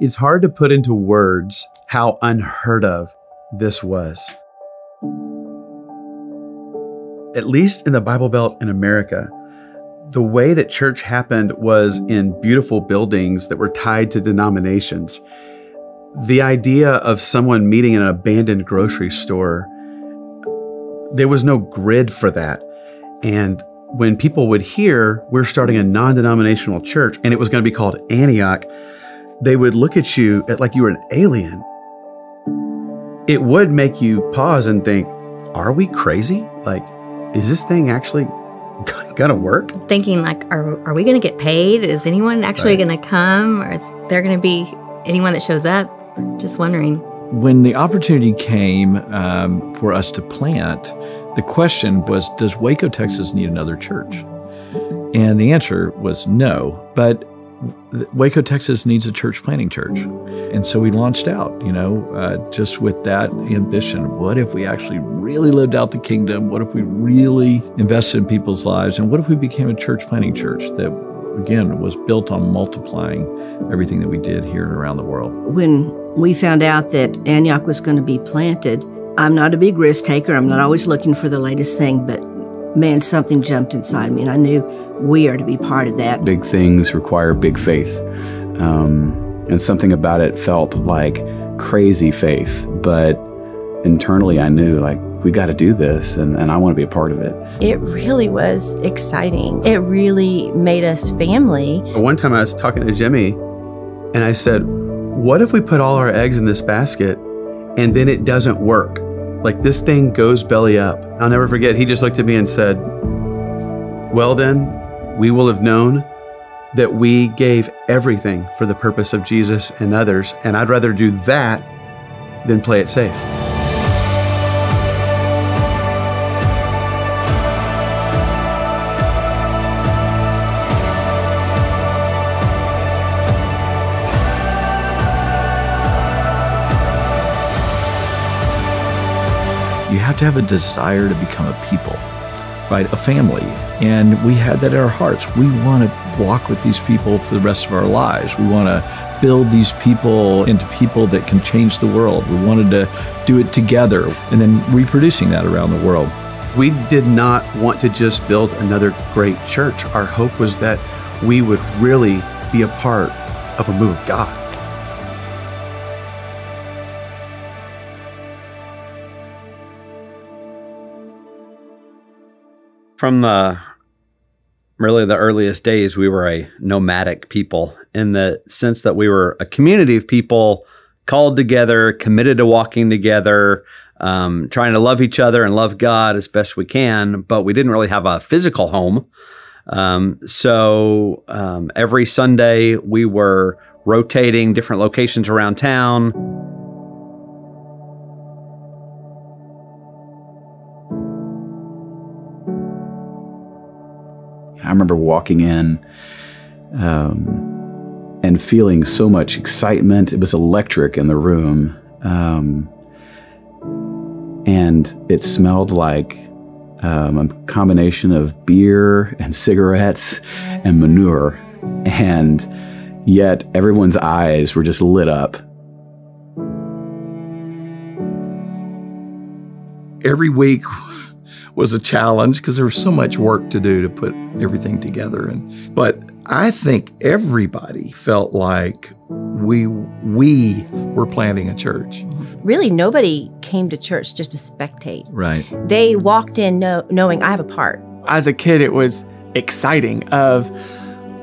It's hard to put into words how unheard of this was. At least in the Bible Belt in America, the way that church happened was in beautiful buildings that were tied to denominations. The idea of someone meeting in an abandoned grocery store, there was no grid for that. And when people would hear we're starting a non denominational church and it was going to be called Antioch, they would look at you like you were an alien. It would make you pause and think, are we crazy? Like, is this thing actually gonna work? Thinking like, are, are we gonna get paid? Is anyone actually right. gonna come? Or is there gonna be anyone that shows up? Just wondering. When the opportunity came um, for us to plant, the question was Does Waco, Texas need another church? And the answer was no. But Waco, Texas needs a church planting church. And so we launched out, you know, uh, just with that ambition. What if we actually really lived out the kingdom? What if we really invested in people's lives? And what if we became a church planting church that, again, was built on multiplying everything that we did here and around the world? When we found out that Antioch was going to be planted, I'm not a big risk taker. I'm not always looking for the latest thing, but man, something jumped inside me, and I knew we are to be part of that. Big things require big faith. Um, and something about it felt like crazy faith, but internally I knew like we got to do this and, and I want to be a part of it. It really was exciting. It really made us family. One time I was talking to Jimmy and I said, What if we put all our eggs in this basket and then it doesn't work? Like this thing goes belly up. I'll never forget, he just looked at me and said, Well, then, we will have known that we gave everything for the purpose of Jesus and others, and I'd rather do that than play it safe. You have to have a desire to become a people right? A family. And we had that in our hearts. We want to walk with these people for the rest of our lives. We want to build these people into people that can change the world. We wanted to do it together and then reproducing that around the world. We did not want to just build another great church. Our hope was that we would really be a part of a move of God. From the really the earliest days, we were a nomadic people in the sense that we were a community of people called together, committed to walking together, um, trying to love each other and love God as best we can, but we didn't really have a physical home. Um, so um, every Sunday we were rotating different locations around town I remember walking in um, and feeling so much excitement. It was electric in the room. Um, and it smelled like um, a combination of beer and cigarettes and manure. And yet everyone's eyes were just lit up. Every week was a challenge because there was so much work to do to put everything together. And but I think everybody felt like we we were planting a church. Really, nobody came to church just to spectate. Right. They walked in know, knowing I have a part. As a kid, it was exciting. Of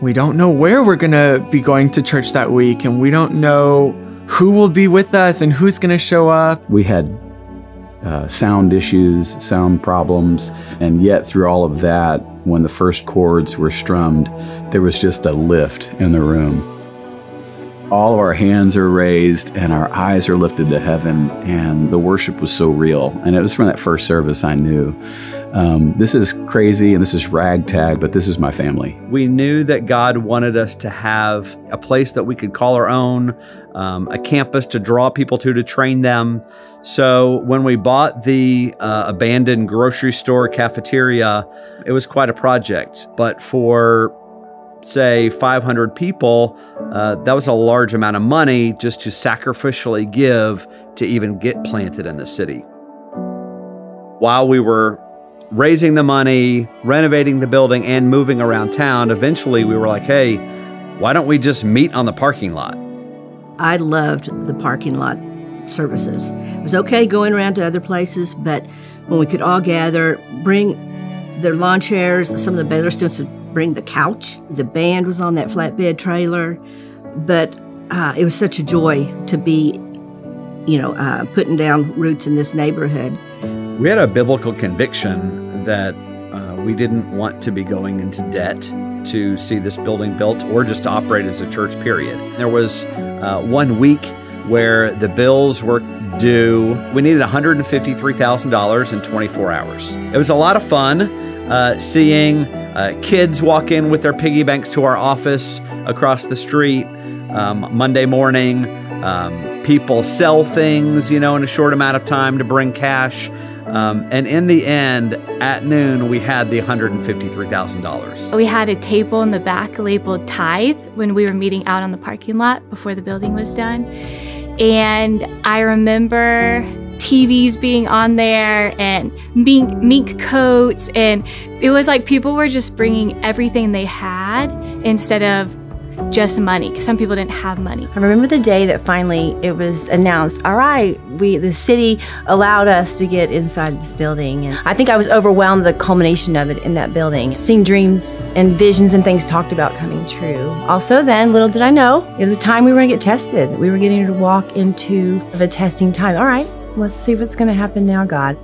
we don't know where we're gonna be going to church that week, and we don't know who will be with us and who's gonna show up. We had uh, sound issues, sound problems, and yet through all of that, when the first chords were strummed, there was just a lift in the room. All of our hands are raised and our eyes are lifted to heaven, and the worship was so real. And it was from that first service I knew um, this is crazy and this is ragtag, but this is my family. We knew that God wanted us to have a place that we could call our own, um, a campus to draw people to, to train them. So when we bought the uh, abandoned grocery store cafeteria, it was quite a project. But for say 500 people, uh, that was a large amount of money just to sacrificially give to even get planted in the city. While we were raising the money, renovating the building, and moving around town, eventually we were like, hey, why don't we just meet on the parking lot? I loved the parking lot services. It was okay going around to other places, but when we could all gather, bring their lawn chairs, some of the Baylor students would bring the couch. The band was on that flatbed trailer, but uh, it was such a joy to be, you know, uh, putting down roots in this neighborhood. We had a biblical conviction that uh, we didn't want to be going into debt to see this building built or just to operate as a church, period. There was uh, one week where the bills were due. We needed $153,000 in 24 hours. It was a lot of fun uh, seeing uh, kids walk in with their piggy banks to our office across the street um, Monday morning. Um, people sell things, you know, in a short amount of time to bring cash. Um, and in the end, at noon, we had the $153,000. We had a table in the back labeled tithe when we were meeting out on the parking lot before the building was done. And I remember TVs being on there and mink, mink coats. And it was like people were just bringing everything they had instead of just money because some people didn't have money. I remember the day that finally it was announced, all right, we the city allowed us to get inside this building. And I think I was overwhelmed the culmination of it in that building. Seeing dreams and visions and things talked about coming true. Also then, little did I know, it was a time we were gonna get tested. We were getting to walk into a testing time. All right, let's see what's gonna happen now, God.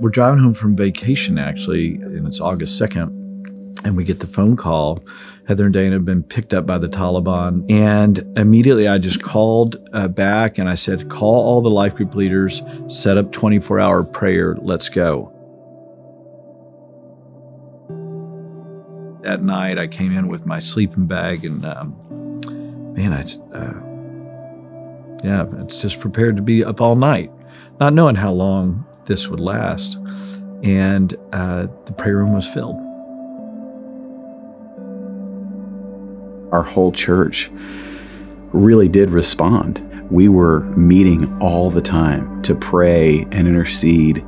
We're driving home from vacation actually, and it's August 2nd. And we get the phone call. Heather and Dayna have been picked up by the Taliban. And immediately I just called uh, back and I said, call all the life group leaders, set up 24 hour prayer, let's go. That night I came in with my sleeping bag and um, man, I, uh, yeah, it's just prepared to be up all night, not knowing how long this would last. And uh, the prayer room was filled. Our whole church really did respond. We were meeting all the time to pray and intercede.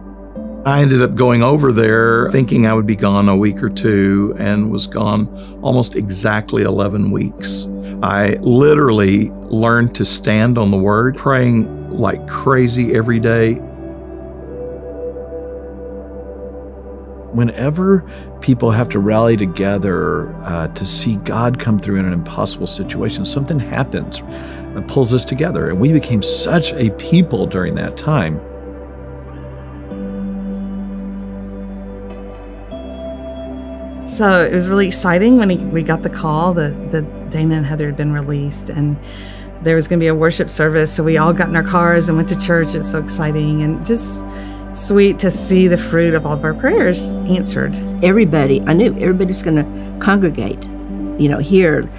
I ended up going over there thinking I would be gone a week or two and was gone almost exactly 11 weeks. I literally learned to stand on the word, praying like crazy every day. Whenever people have to rally together uh, to see God come through in an impossible situation, something happens and pulls us together. And we became such a people during that time. So it was really exciting when he, we got the call that, that Dayna and Heather had been released and there was going to be a worship service. So we all got in our cars and went to church. It was so exciting and just sweet to see the fruit of all of our prayers answered. Everybody, I knew everybody's going to congregate, you know, here,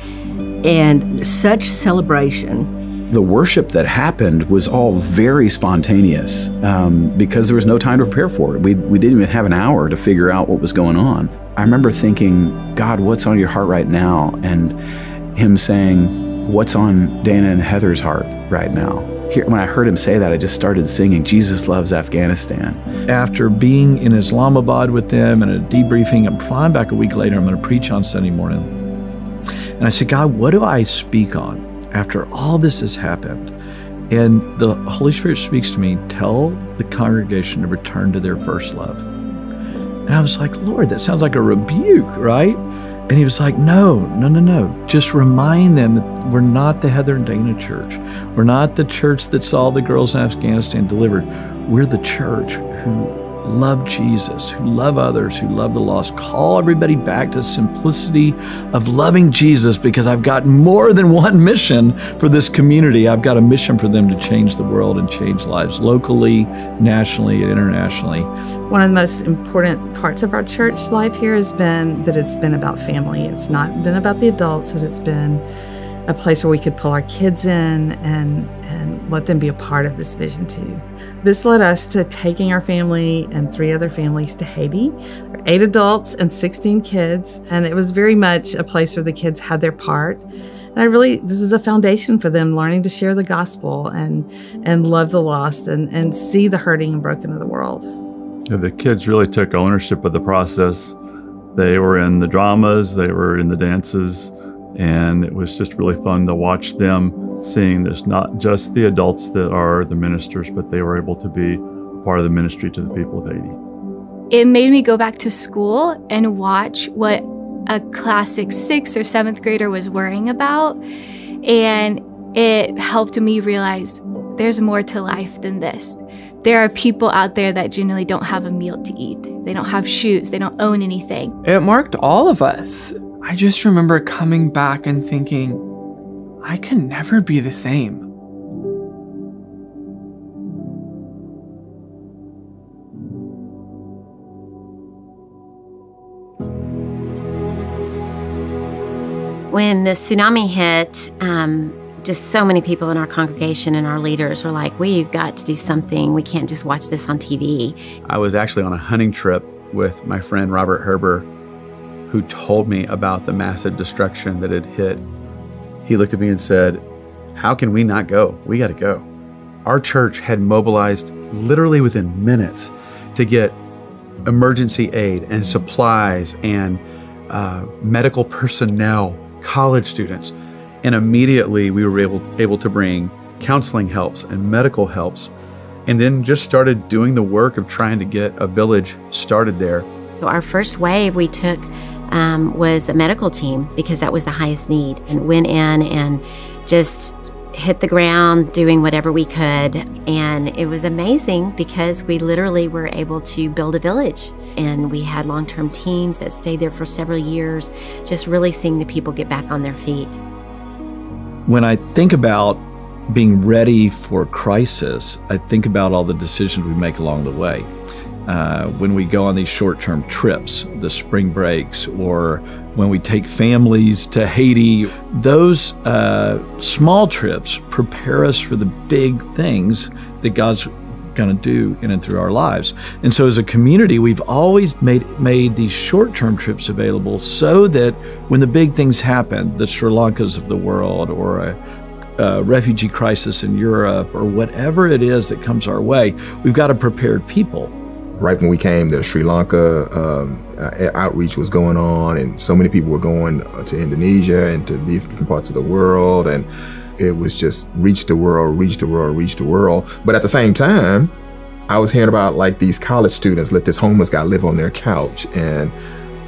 and such celebration. The worship that happened was all very spontaneous um, because there was no time to prepare for it. We, we didn't even have an hour to figure out what was going on. I remember thinking, God, what's on your heart right now? And Him saying, What's on Dayna and Heather's heart right now? Here, when I heard him say that, I just started singing, Jesus Loves Afghanistan. After being in Islamabad with them and a debriefing, I'm flying back a week later. I'm going to preach on Sunday morning. And I said, God, what do I speak on after all this has happened? And the Holy Spirit speaks to me, tell the congregation to return to their first love. And I was like, Lord, that sounds like a rebuke, right? And he was like, No, no, no, no. Just remind them that we're not the Heather and Dayna church. We're not the church that saw the girls in Afghanistan delivered. We're the church who love Jesus, who love others, who love the lost. Call everybody back to simplicity of loving Jesus because I've got more than one mission for this community. I've got a mission for them to change the world and change lives locally, nationally, and internationally. One of the most important parts of our church life here has been that it's been about family. It's not been about the adults, but it's been a place where we could pull our kids in and and let them be a part of this vision too. This led us to taking our family and three other families to Haiti, eight adults and 16 kids, and it was very much a place where the kids had their part. And I really this was a foundation for them learning to share the gospel and and love the lost and and see the hurting and broken of the world. The kids really took ownership of the process. They were in the dramas, they were in the dances, and it was just really fun to watch them seeing this not just the adults that are the ministers, but they were able to be part of the ministry to the people of Haiti. It made me go back to school and watch what a classic sixth or seventh grader was worrying about. And it helped me realize there's more to life than this. There are people out there that genuinely don't have a meal to eat. They don't have shoes. They don't own anything. It marked all of us. I just remember coming back and thinking, I can never be the same. When the tsunami hit, um, just so many people in our congregation and our leaders were like, we've got to do something. We can't just watch this on TV. I was actually on a hunting trip with my friend Robert Herber, who told me about the massive destruction that had hit. He looked at me and said, How can we not go? We got to go. Our church had mobilized literally within minutes to get emergency aid and supplies and uh, medical personnel college students. And immediately we were able, able to bring counseling helps and medical helps, and then just started doing the work of trying to get a village started there. Our first wave we took um, was a medical team because that was the highest need, and went in and just hit the ground doing whatever we could. And it was amazing because we literally were able to build a village. And we had long term teams that stayed there for several years, just really seeing the people get back on their feet. When I think about being ready for crisis, I think about all the decisions we make along the way. Uh, when we go on these short term trips, the spring breaks, or when we take families to Haiti, those uh, small trips prepare us for the big things that God's going to do in and through our lives. And so as a community, we've always made made these short-term trips available so that when the big things happen, the Sri Lankas of the world or a, a refugee crisis in Europe or whatever it is that comes our way, we've got a prepared people. Right when we came, the Sri Lanka um, outreach was going on, and so many people were going to Indonesia and to different parts of the world, and it was just reach the world, reach the world, reach the world. But at the same time, I was hearing about like these college students let this homeless guy live on their couch and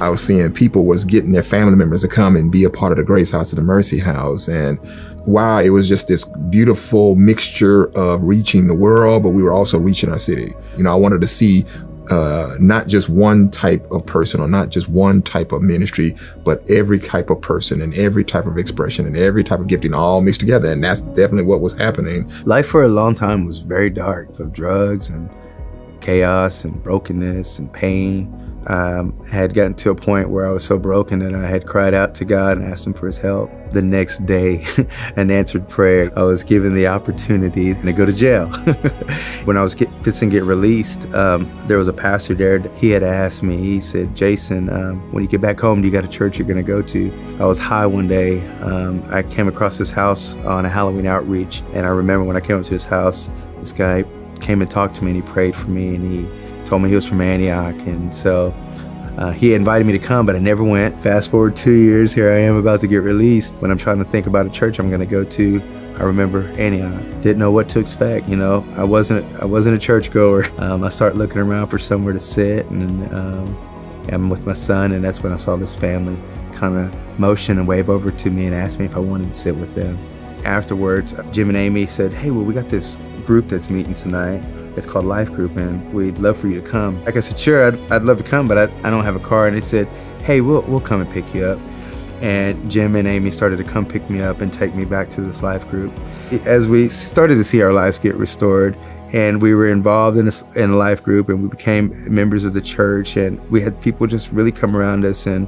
I was seeing people was getting their family members to come and be a part of the Grace House of the Mercy House. And wow, it was just this beautiful mixture of reaching the world, but we were also reaching our city. You know, I wanted to see uh, not just one type of person or not just one type of ministry, but every type of person and every type of expression and every type of gifting all mixed together. And that's definitely what was happening. Life for a long time was very dark of drugs and chaos and brokenness and pain um, had gotten to a point where I was so broken that I had cried out to God and asked Him for His help. The next day, an answered prayer, I was given the opportunity to go to jail. when I was get, to get released, um, there was a pastor there. He had asked me, he said, Jason, um, when you get back home, do you got a church you're going to go to? I was high one day. Um, I came across this house on a Halloween outreach. And I remember when I came up to this house, this guy came and talked to me and he prayed for me and he told me he was from Antioch, and so uh, he invited me to come, but I never went. Fast forward two years, here I am about to get released. When I'm trying to think about a church I'm going to go to, I remember Antioch. Didn't know what to expect. You know, I wasn't I wasn't a churchgoer. Um, I started looking around for somewhere to sit, and um, I'm with my son, and that's when I saw this family kind of motion and wave over to me and ask me if I wanted to sit with them. Afterwards, Jim and Amy said, "Hey, well, we got this group that's meeting tonight." It's called Life Group, and we'd love for you to come. Like I said, sure, I'd, I'd love to come, but I, I don't have a car. And they said, hey, we'll, we'll come and pick you up. And Jim and Amy started to come pick me up and take me back to this life group. As we started to see our lives get restored, and we were involved in a, in a life group, and we became members of the church, and we had people just really come around us and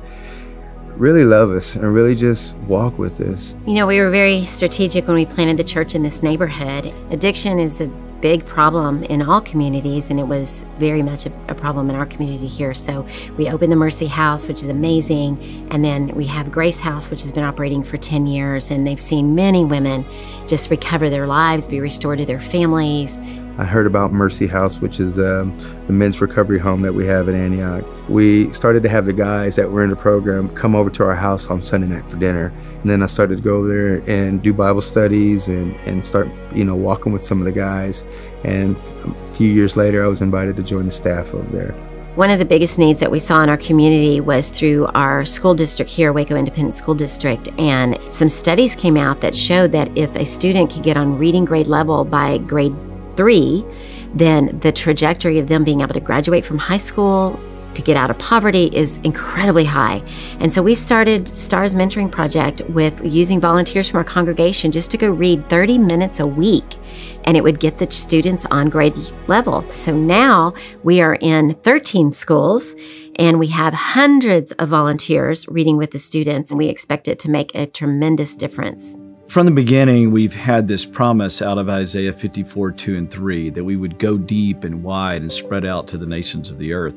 really love us and really just walk with us. You know, we were very strategic when we planted the church in this neighborhood. Addiction is a big problem in all communities, and it was very much a, a, problem in our community here. So we opened the Mercy House, which is amazing, and then we have Grace House, which has been operating for 10 years, and they've seen many women just recover their lives, be restored to their families. I heard about Mercy House, which is um, the men's recovery home that we have in Antioch. We started to have the guys that were in the program come over to our house on Sunday night for dinner. And then I started to go there and do Bible studies and, and start, you know, walking with some of the guys. And a few years later, I was invited to join the staff over there. One of the biggest needs that we saw in our community was through our school district here, Waco Independent School District, and some studies came out that showed that if a student could get on reading grade level by grade three, then the trajectory of them being able to graduate from high school to get out of poverty is incredibly high. And so we started STARS Mentoring Project with using volunteers from our congregation just to go read 30 minutes a week. And it would get the students on grade level. So now we are in 13 schools and we have hundreds of volunteers reading with the students, and we expect it to make a tremendous difference. From the beginning, we've had this promise out of Isaiah 54, 2 and 3, that we would go deep and wide and spread out to the nations of the earth.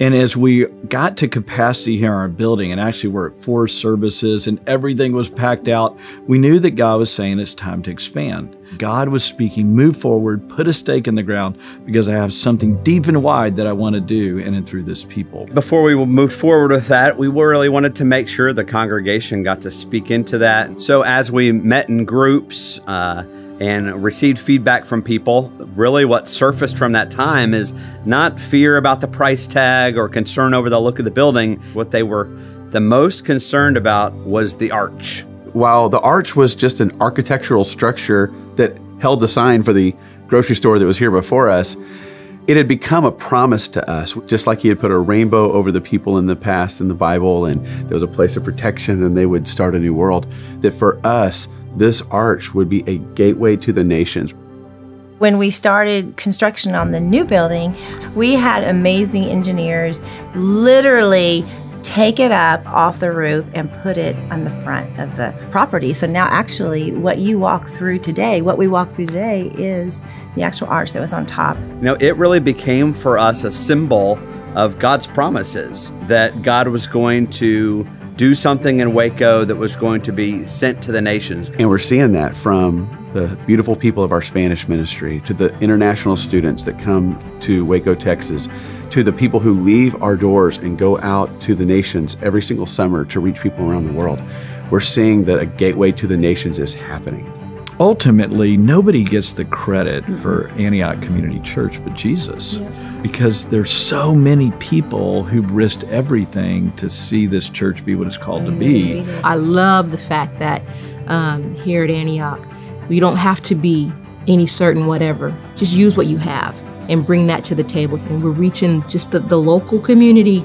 And as we got to capacity here in our building, and actually we're at four services and everything was packed out, we knew that God was saying it's time to expand. God was speaking, move forward, put a stake in the ground because I have something deep and wide that I want to do in and through this people. Before we moved forward with that, we really wanted to make sure the congregation got to speak into that. So as we met in groups, uh, and received feedback from people. Really, what surfaced from that time is not fear about the price tag or concern over the look of the building. What they were the most concerned about was the arch while the arch was just an architectural structure that held the sign for the grocery store that was here before us, it had become a promise to us, just like he had put a rainbow over the people in the past in the Bible, and there was a place of protection, and they would start a new world. That for us, this arch would be a gateway to the nations. When we started construction on the new building, we had amazing engineers literally take it up off the roof and put it on the front of the property. So now, actually, what you walk through today, what we walk through today, is the actual arch that was on top. You know, it really became for us a symbol of God's promises that God was going to do something in Waco that was going to be sent to the nations. And we're seeing that from the beautiful people of our Spanish ministry to the international students that come to Waco, Texas, to the people who leave our doors and go out to the nations every single summer to reach people around the world. We're seeing that a gateway to the nations is happening. Ultimately, nobody gets the credit for Antioch Community Church but Jesus. Yeah because there's so many people who've risked everything to see this church be what it's called to be. I love the fact that um, here at Antioch, you don't have to be any certain whatever. Just use what you have and bring that to the table. And we're reaching just the, the local community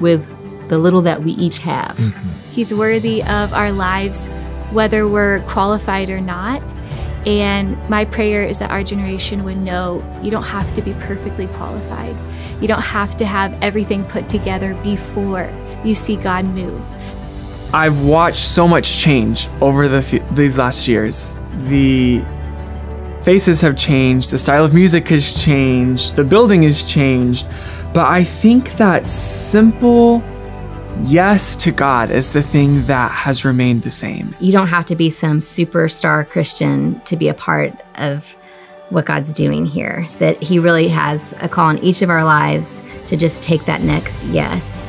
with the little that we each have. Mm-hmm. He's worthy of our lives, whether we're qualified or not. And my prayer is that our generation would know you don't have to be perfectly qualified. You don't have to have everything put together before you see God move. I've watched so much change over the these last years. The faces have changed, the style of music has changed, the building has changed, but I think that simple yes to God is the thing that has remained the same. You don't have to be some superstar Christian to be a part of what God's doing here. That He really has a call in each of our lives to just take that next yes.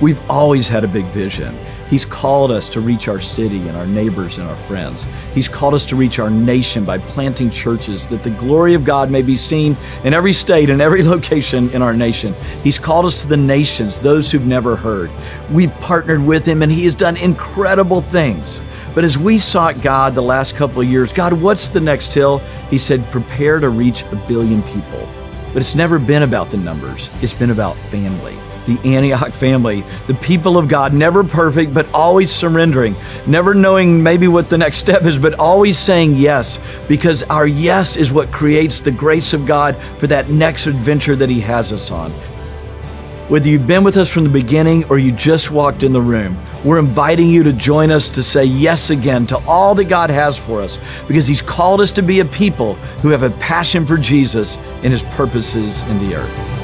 We've always had a big vision. He's called us to reach our city and our neighbors and our friends. He's called us to reach our nation by planting churches that the glory of God may be seen in every state and every location in our nation. He's called us to the nations, those who've never heard. We've partnered with Him and He has done incredible things. But as we sought God the last couple of years, God, what's the next hill? He said, prepare to reach a billion people. But it's never been about the numbers, it's been about family the Antioch family, the people of God, never perfect, but always surrendering, never knowing maybe what the next step is, but always saying yes, because our yes is what creates the grace of God for that next adventure that He has us on. Whether you've been with us from the beginning or you just walked in the room, we're inviting you to join us to say yes again to all that God has for us because He's called us to be a people who have a passion for Jesus and His purposes in the earth.